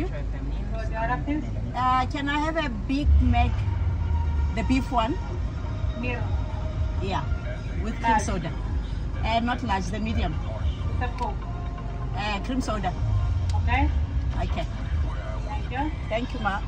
you? Good. Your apples? Uh, can I have a Big Mac, the beef one? Meal. Yeah, with cream Large. soda. Uh, not large, the medium. A Coke. Uh, cream soda. Okay? Okay. Thank you. Thank you, Ma.